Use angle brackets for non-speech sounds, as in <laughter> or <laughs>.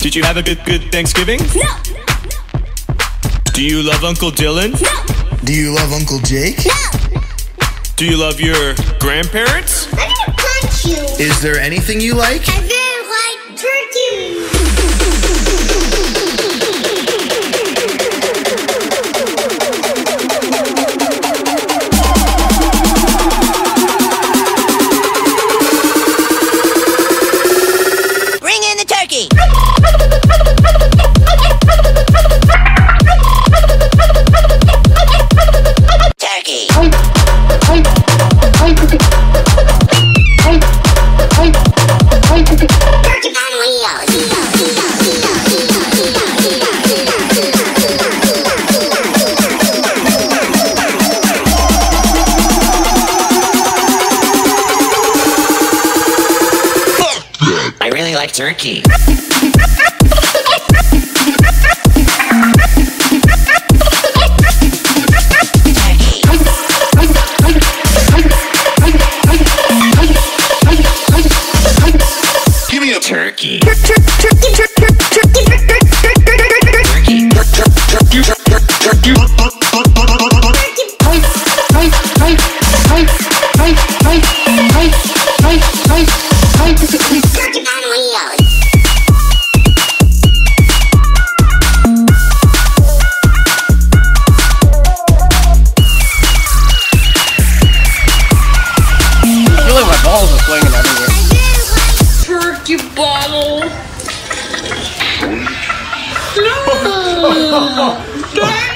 Did you have a good good Thanksgiving? No, Do you love Uncle Dylan? no, Do you love Uncle Jake? no. Do you love your grandparents? I'm gonna punch you. Is there anything you like? I very like I really like turkey. Give me a Turkey. Turkey. Balls are swinging everywhere. turkey bottle. <laughs> No. <laughs>